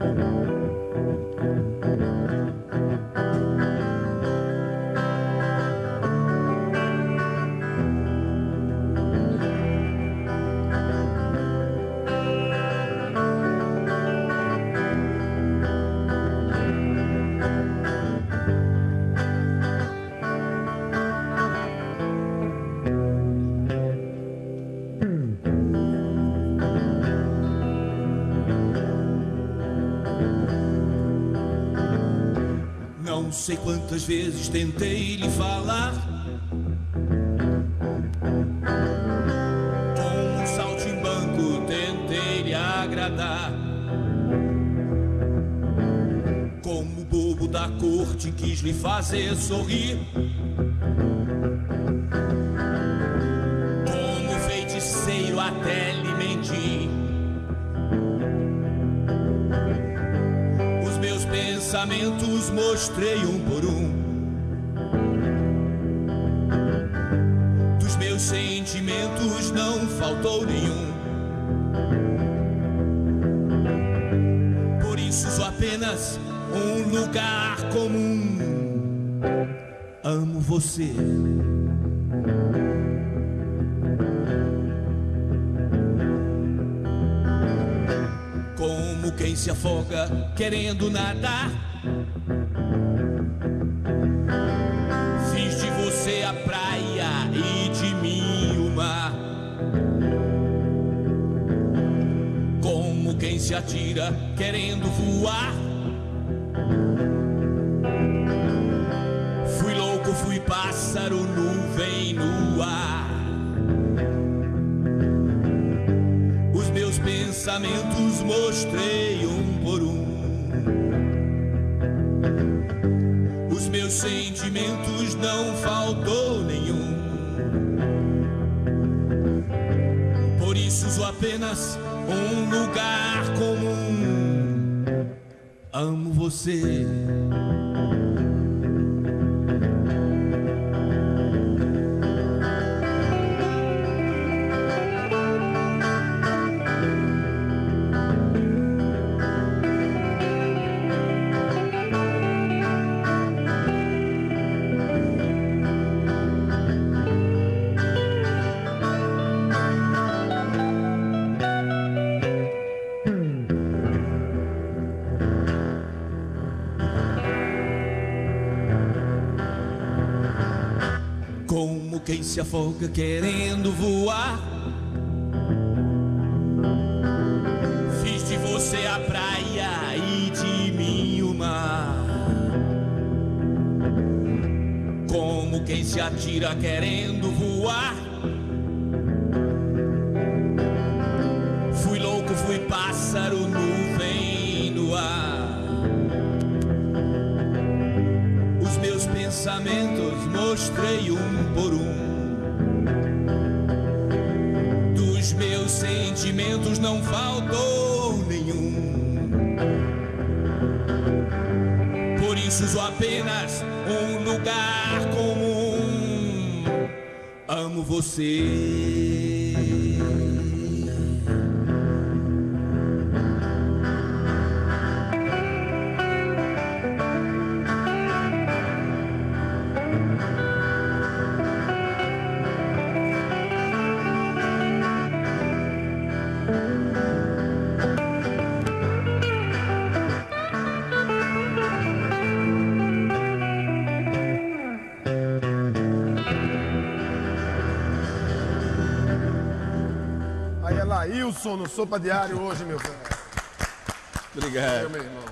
Mm-hmm. Não sei quantas vezes tentei lhe falar. Com um saltimbanco tentei lhe agradar. Como bobo da corte quis lhe fazer sorrir. Como feiticeiro até lhe pensamentos mostrei um por um. Dos meus sentimentos não faltou nenhum. Por isso sou apenas um lugar comum. Amo você. Como quem se afoga querendo nadar. Fiz de você a praia e de mim o mar. Como quem se atira querendo voar. Fui louco, fui pássaro, nuvem no ar. Pensamentos mostrei um por um. Os meus sentimentos não faltou nenhum. Por isso sou apenas um lugar comum. Amo você. Como quem se afoga querendo voar. Fiz de você a praia e de mim o mar. Como quem se atira querendo voar. Pensamentos mostrei um por um. Dos meus sentimentos não faltou nenhum. Por isso sou apenas um lugar comum. Amo você. Aí Laílson no Sopa Diário hoje, meu velho. Obrigado. Meu irmão.